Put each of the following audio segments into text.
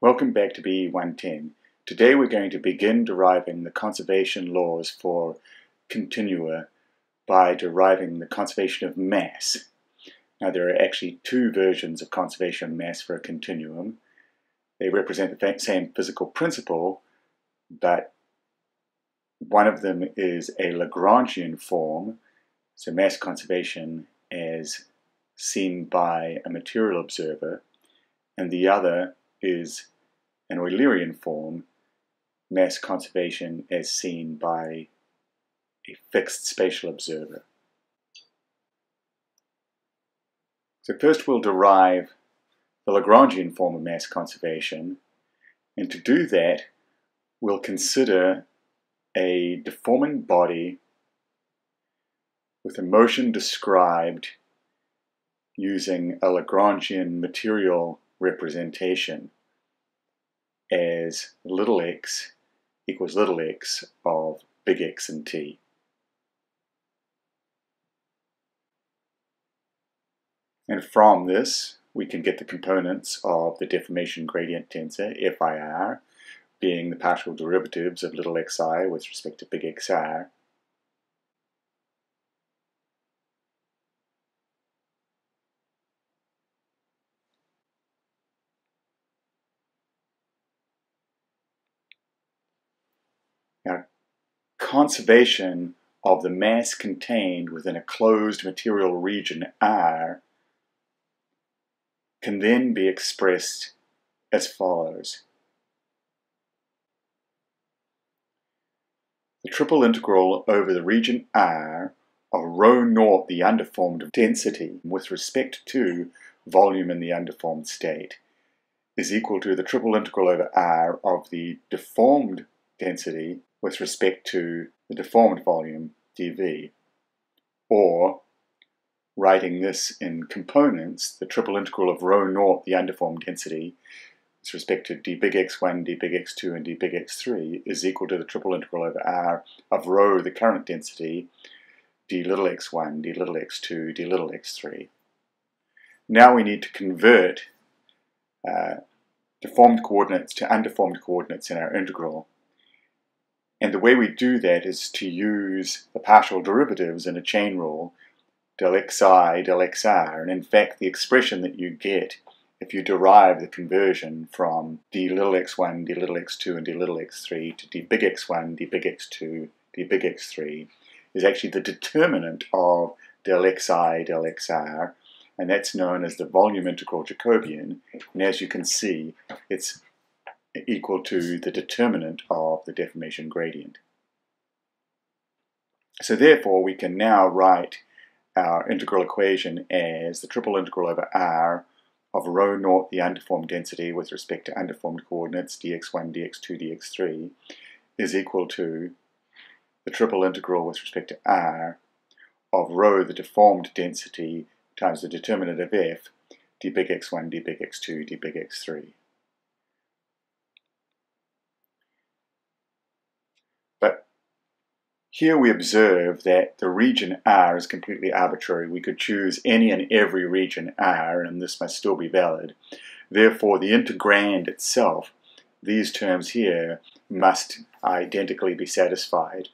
Welcome back to BE 110. Today we're going to begin deriving the conservation laws for continua by deriving the conservation of mass. Now there are actually two versions of conservation of mass for a continuum. They represent the same physical principle, but one of them is a Lagrangian form, so mass conservation as seen by a material observer, and the other is an Eulerian form, mass conservation as seen by a fixed spatial observer. So first we'll derive the Lagrangian form of mass conservation, and to do that we'll consider a deforming body with a motion described using a Lagrangian material representation as little x equals little x of big X and t. And from this, we can get the components of the deformation gradient tensor, FIR, being the partial derivatives of little xi with respect to big XR, Now, conservation of the mass contained within a closed material region R can then be expressed as follows. The triple integral over the region R of rho naught, the undeformed density, with respect to volume in the undeformed state, is equal to the triple integral over R of the deformed density with respect to the deformed volume dV, or writing this in components, the triple integral of rho naught, the undeformed density, with respect to d big X1, d big X2, and d big X3 is equal to the triple integral over R of rho, the current density, d little x1, d little x2, d little x3. Now we need to convert uh, deformed coordinates to undeformed coordinates in our integral. And the way we do that is to use the partial derivatives in a chain rule, del xi, del xr. And in fact, the expression that you get if you derive the conversion from d little x1, d little x2, and d little x3 to d big x1, d big x2, d big x3 is actually the determinant of del xi, del xr, and that's known as the volume integral Jacobian. And as you can see, it's equal to the determinant of the deformation gradient. So therefore, we can now write our integral equation as the triple integral over r of rho naught, the undeformed density with respect to undeformed coordinates dx1, dx2, dx3 is equal to the triple integral with respect to r of rho, the deformed density, times the determinant of f, d big x1, d big x2, d big x3. Here we observe that the region R is completely arbitrary. We could choose any and every region R, and this must still be valid. Therefore, the integrand itself, these terms here, must identically be satisfied,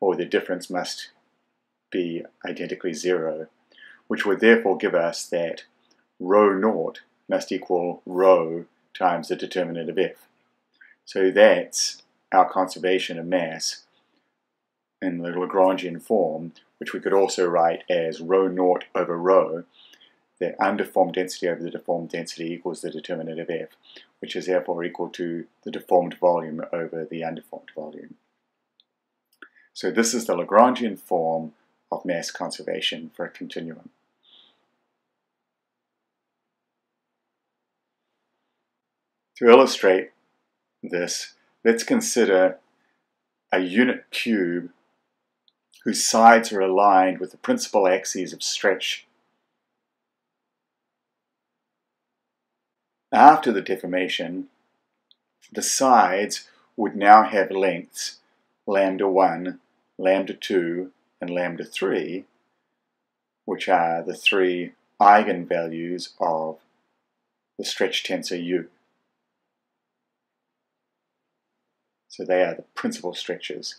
or the difference must be identically zero, which would therefore give us that rho naught must equal rho times the determinant of f. So that's our conservation of mass in the Lagrangian form, which we could also write as rho naught over rho, the undeformed density over the deformed density equals the determinant of f, which is therefore equal to the deformed volume over the undeformed volume. So this is the Lagrangian form of mass conservation for a continuum. To illustrate this, let's consider a unit cube whose sides are aligned with the principal axes of stretch. After the deformation, the sides would now have lengths lambda 1, lambda 2, and lambda 3, which are the three eigenvalues of the stretch tensor U. So they are the principal stretches.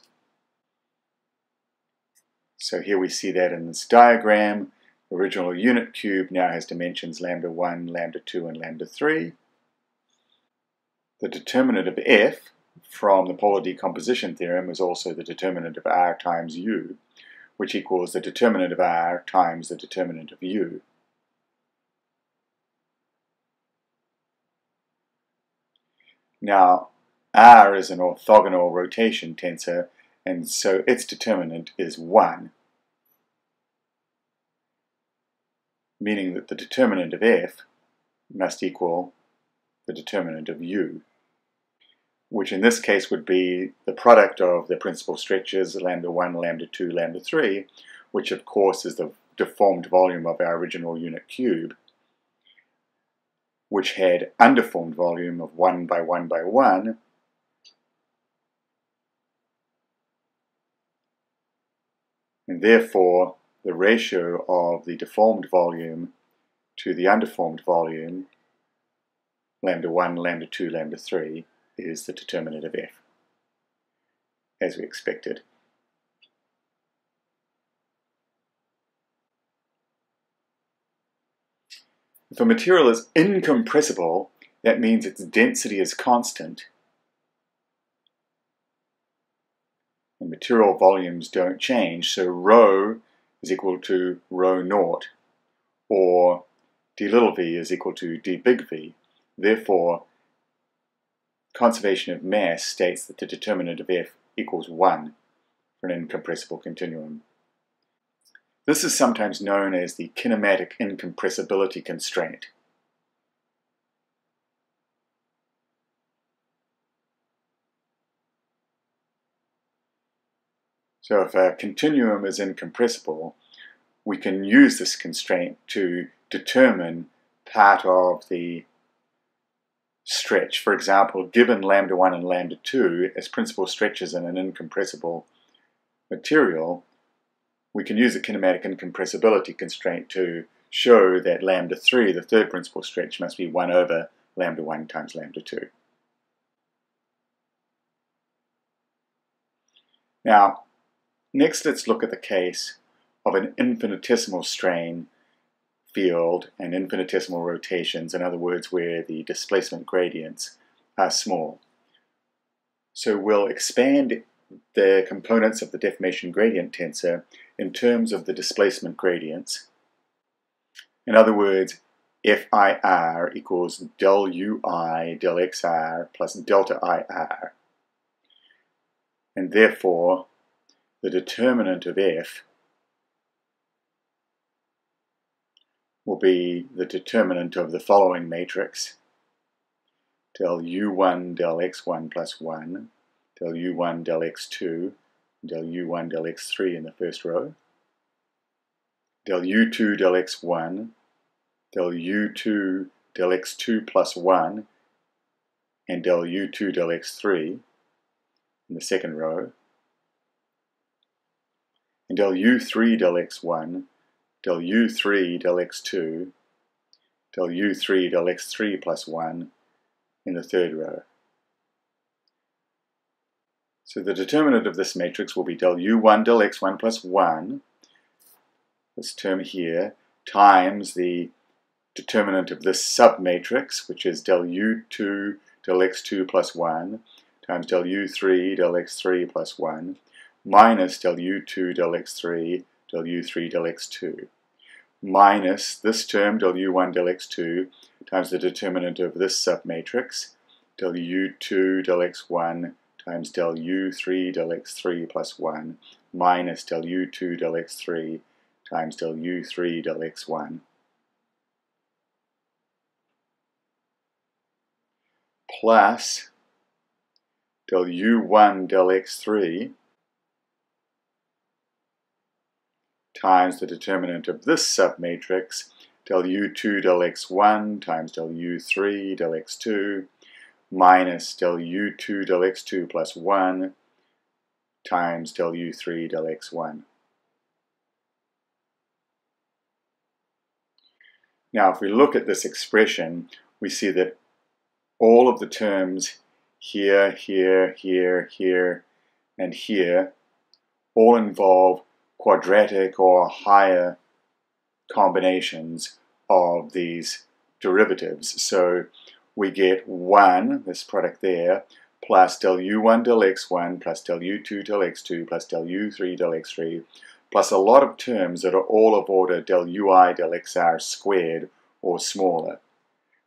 So here we see that in this diagram. Original unit cube now has dimensions lambda 1, lambda 2, and lambda 3. The determinant of f from the polar decomposition theorem is also the determinant of r times u, which equals the determinant of r times the determinant of u. Now, r is an orthogonal rotation tensor, and so its determinant is 1, meaning that the determinant of f must equal the determinant of u, which in this case would be the product of the principal stretches lambda 1, lambda 2, lambda 3, which of course is the deformed volume of our original unit cube, which had undeformed volume of 1 by 1 by 1, and therefore the ratio of the deformed volume to the undeformed volume, lambda 1, lambda 2, lambda 3, is the determinant of f, as we expected. If a material is incompressible, that means its density is constant, and material volumes don't change, so rho is equal to rho naught, or d little v is equal to d big V. Therefore, conservation of mass states that the determinant of F equals 1 for an incompressible continuum. This is sometimes known as the kinematic incompressibility constraint. So if a continuum is incompressible, we can use this constraint to determine part of the stretch. For example, given lambda 1 and lambda 2 as principal stretches in an incompressible material, we can use a kinematic incompressibility constraint to show that lambda 3, the third principal stretch, must be 1 over lambda 1 times lambda 2. Now, Next, let's look at the case of an infinitesimal strain field and infinitesimal rotations, in other words, where the displacement gradients are small. So we'll expand the components of the deformation gradient tensor in terms of the displacement gradients. In other words, FIR equals del UI del XR plus delta IR. And therefore, the determinant of f will be the determinant of the following matrix. Del u1 del x1 plus 1 del u1 del x2 del u1 del x3 in the first row del u2 del x1 del u2 del x2 plus 1 and del u2 del x3 in the second row and del u3 del x1, del u3 del x2, del u3 del x3 plus 1 in the third row. So the determinant of this matrix will be del u1 del x1 plus 1, this term here, times the determinant of this submatrix, which is del u2 del x2 plus 1, times del u3 del x3 plus 1, minus del u2 del x3 del u3 del x2 minus this term del u1 del x2 times the determinant of this submatrix del u2 del x1 times del u3 del x3 plus 1 minus del u2 del x3 times del u3 del x1 plus del u1 del x3 times the determinant of this submatrix, del u2 del x1 times del u3 del x2 minus del u2 del x2 plus 1 times del u3 del x1. Now if we look at this expression, we see that all of the terms here, here, here, here, and here all involve quadratic or higher combinations of these derivatives. So we get 1, this product there, plus del u1 del x1 plus del u2 del x2 plus del u3 del x3 plus a lot of terms that are all of order del ui del xr squared or smaller.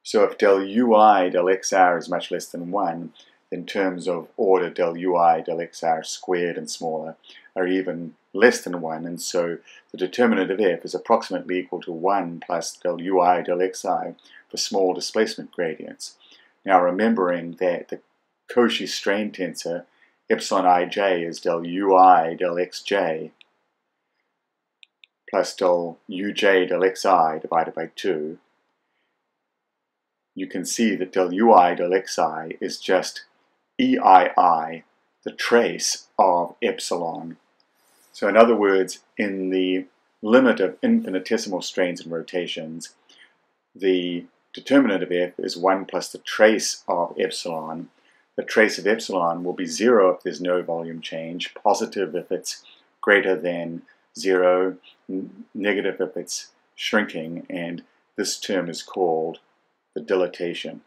So if del ui del xr is much less than 1, then terms of order del ui del xr squared and smaller are even less than 1, and so the determinant of f is approximately equal to 1 plus del ui del xi for small displacement gradients. Now remembering that the Cauchy strain tensor epsilon ij is del ui del xj plus del uj del xi divided by 2, you can see that del ui del xi is just EII, the trace of epsilon. So in other words, in the limit of infinitesimal strains and rotations, the determinant of f is 1 plus the trace of epsilon. The trace of epsilon will be 0 if there's no volume change, positive if it's greater than 0, negative if it's shrinking, and this term is called the dilatation.